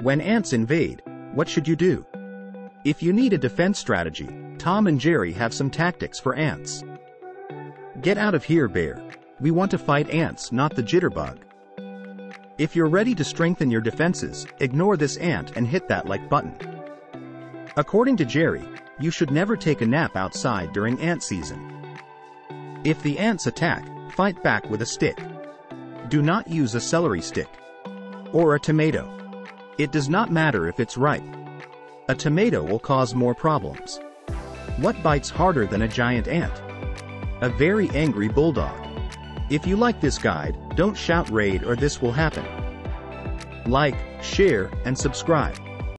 When ants invade, what should you do? If you need a defense strategy, Tom and Jerry have some tactics for ants. Get out of here, bear. We want to fight ants, not the jitterbug. If you're ready to strengthen your defenses, ignore this ant and hit that like button. According to Jerry, you should never take a nap outside during ant season. If the ants attack, fight back with a stick. Do not use a celery stick. Or a tomato. It does not matter if it's ripe. A tomato will cause more problems. What bites harder than a giant ant? A very angry bulldog. If you like this guide, don't shout raid or this will happen. Like, share, and subscribe.